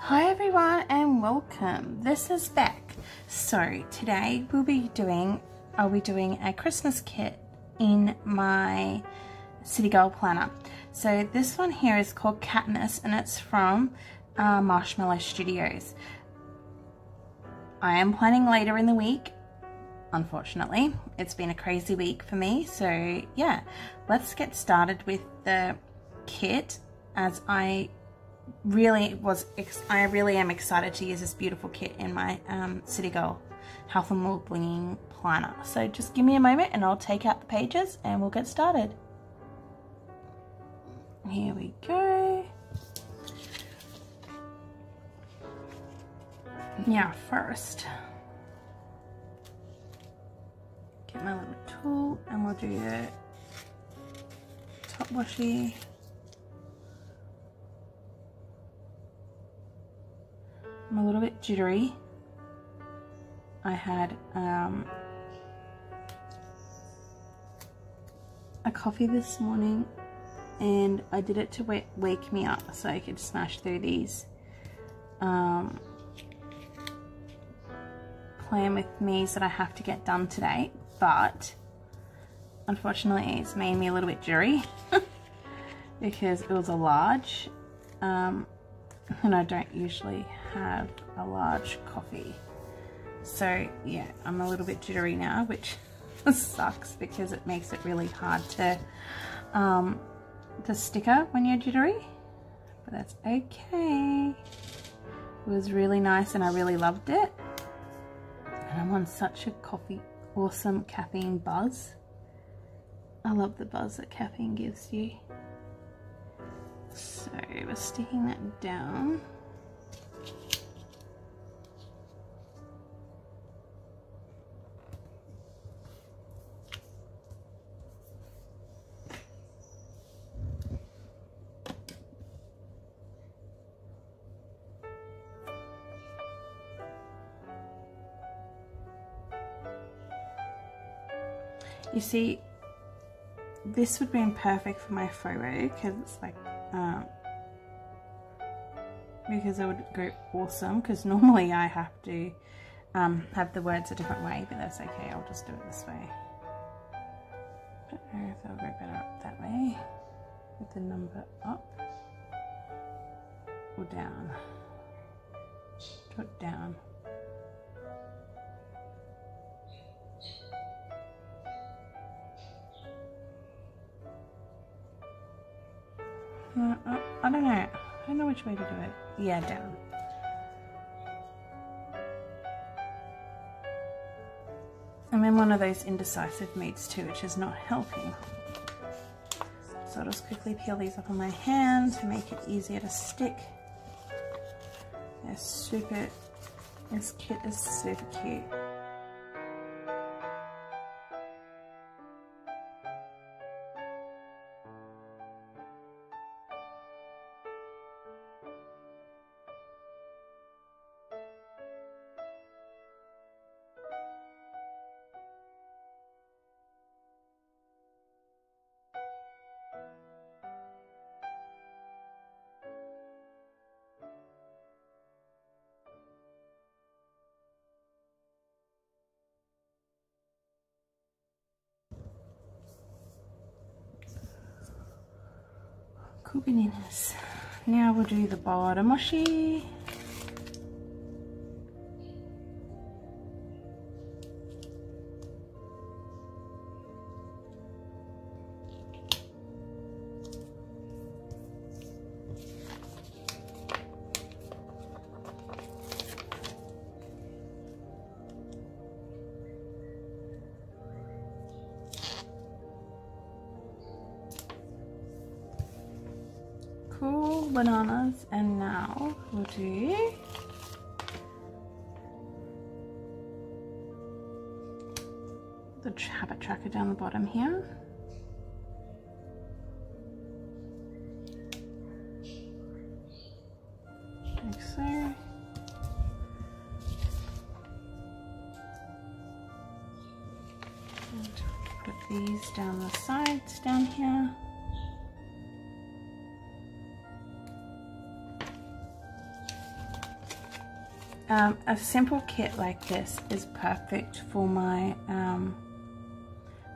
Hi everyone and welcome. This is Beck. So today we'll be doing, I'll be doing a Christmas kit in my City Girl planner. So this one here is called Catmas and it's from uh, Marshmallow Studios. I am planning later in the week, unfortunately. It's been a crazy week for me. So yeah, let's get started with the kit as I really was, I really am excited to use this beautiful kit in my um, City Girl Health and Wellbeing planner. So just give me a moment and I'll take out the pages and we'll get started. Here we go. Yeah, first, get my little tool and we'll do the top washi. A little bit jittery. I had um, a coffee this morning and I did it to wake, me up so I could smash through these um, plan with me's that I have to get done today but unfortunately it's made me a little bit jittery because it was a large um, and I don't usually have a large coffee so yeah I'm a little bit jittery now which sucks because it makes it really hard to um, the sticker when you're jittery, but that's okay. It was really nice and I really loved it. And I'm on such a coffee, awesome caffeine buzz. I love the buzz that caffeine gives you. So we're sticking that down. See, this would be perfect for my photo because it's like, um, because it would go awesome because normally I have to um, have the words a different way, but that's okay, I'll just do it this way. I don't know if it'll go better up that way with the number up or down. Do it down. Uh, uh, I don't know. I don't know which way to do it. Yeah, down. I'm in one of those indecisive moods too, which is not helping. So I'll just quickly peel these up on my hand to make it easier to stick. They're super, this kit is super cute. Kubininus. Now we'll do the bottom washi. Cool bananas and now we'll do the habit tracker down the bottom here. Like so. And put these down the sides down here um, a simple kit like this is perfect for my um,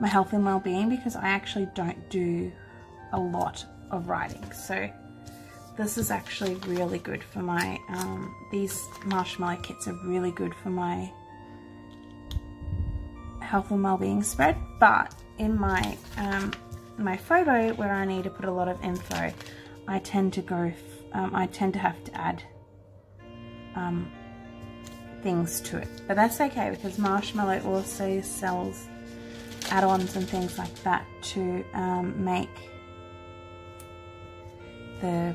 my health and well-being because I actually don't do a lot of writing. So this is actually really good for my um, these marshmallow kits are really good for my health and well-being spread. But in my um, my photo where I need to put a lot of info I tend to go um, I tend to have to add um, things to it. But that's okay because marshmallow also sells add-ons and things like that to um, make the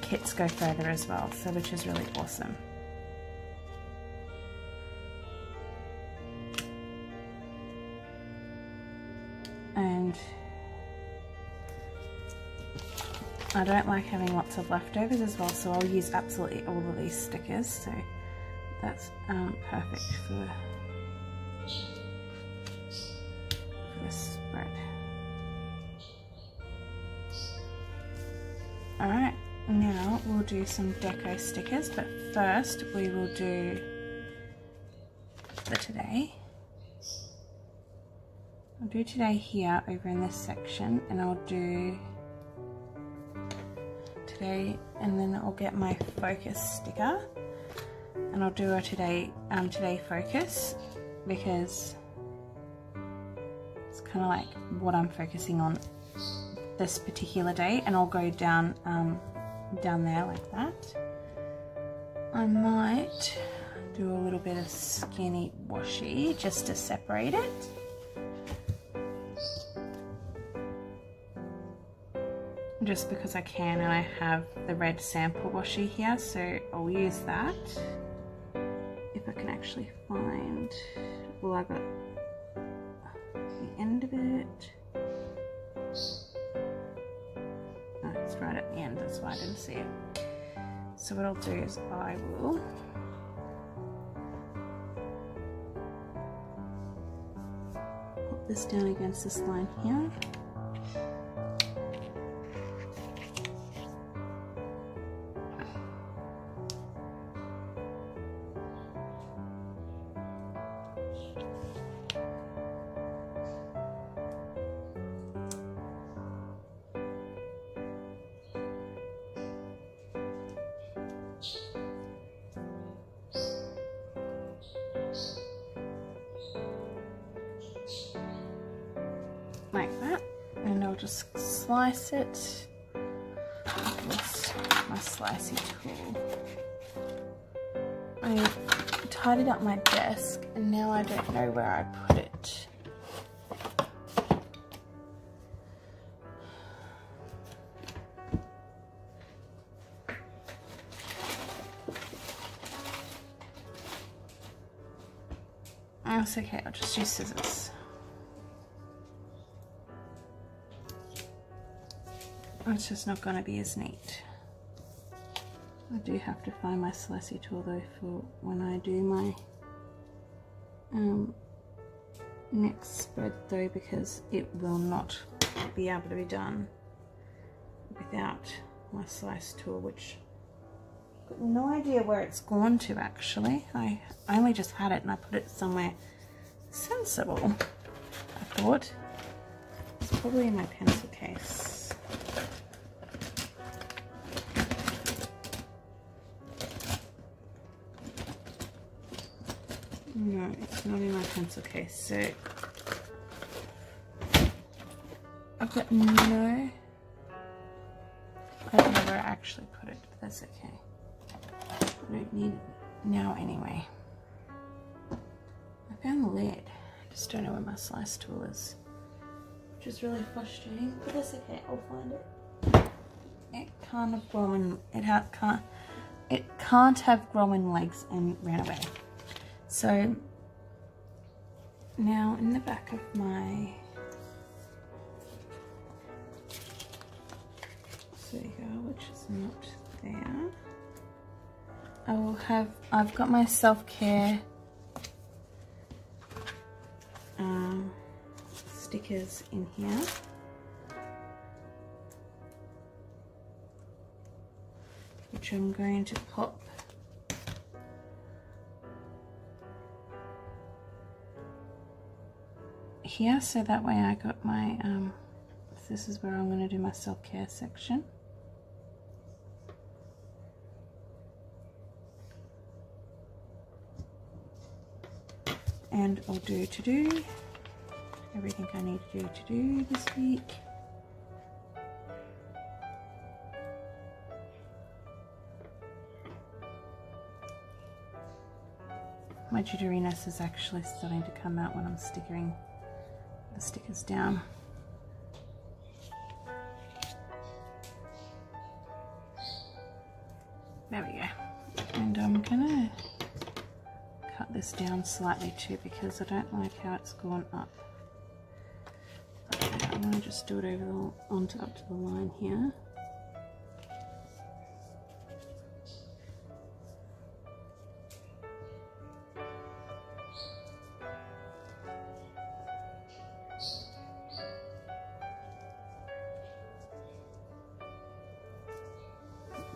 kits go further as well so which is really awesome. And I don't like having lots of leftovers as well so I'll use absolutely all of these stickers so that's um, perfect for, for this spread. Alright, now we'll do some deco stickers but first we will do the today. I'll do today here over in this section and I'll do today and then I'll get my focus sticker and I'll do a today um, today focus because it's kind of like what I'm focusing on this particular day and I'll go down um, down there like that. I might do a little bit of skinny washi just to separate it. Just because I can and I have the red sample washi here so I'll use that can actually find well I've got the end of it. Oh, it's right at the end that's why I didn't see it. So what I'll do is I will put this down against this line here like that and I'll just slice it with my slicey tool. I tidied up my desk and now I don't know where I put it. That's okay, I'll just use scissors. It's just not going to be as neat. I do have to find my slicey tool though for when I do my um, next spread though because it will not be able to be done without my slice tool which no idea where it's gone to actually. I, only just had it and I put it somewhere sensible I thought. It's probably in my pencil case. No, it's not in my pencil case, so I've got no I don't actually put it, but that's okay. Don't need it now anyway. I found the lid. I just don't know where my slice tool is. Which is really frustrating, but that's okay, I'll find it. It can't have grown it can't it can't have grown legs and ran away. So now in the back of my go, which is not there, I will have, I've got my self-care um, stickers in here. Which I'm going to pop here so that way I got my um, this is where I'm going to do my self-care section And I'll do to do, everything I need to do to do this week. my jitteriness is actually starting to come out when I'm sticking the stickers down. There we go. This down slightly too because I don't like how it's gone up. I'm gonna just do it over the, onto up to the line here.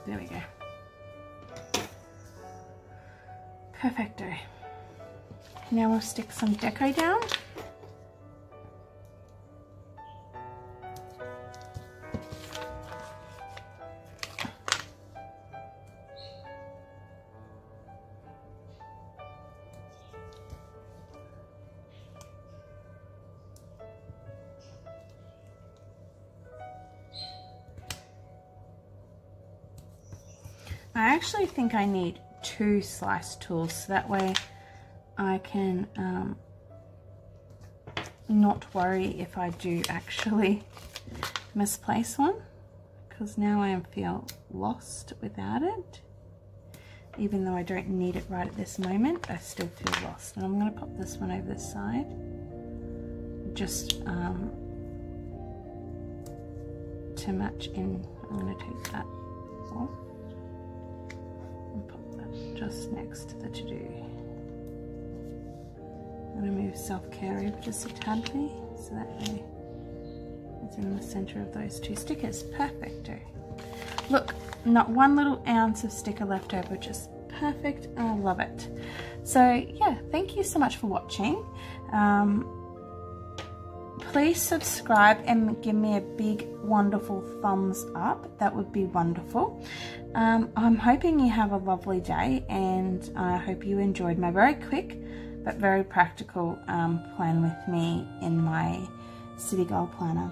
There we go. Perfecto. Now we'll stick some deco down. I actually think I need two slice tools so that way I can um, not worry if I do actually misplace one because now I feel lost without it. Even though I don't need it right at this moment I still feel lost. And I'm going to pop this one over the side. Just um, to match in I'm going to take that off. And pop that just next to the to-do. Going to move self-care over just a tad bit so that way it's in the center of those two stickers. Perfecto. Look, not one little ounce of sticker left over, just perfect. I love it. So yeah, thank you so much for watching. Um, please subscribe and give me a big wonderful thumbs up that would be wonderful um, I'm hoping you have a lovely day and I hope you enjoyed my very quick but very practical um, plan with me in my City Girl Planner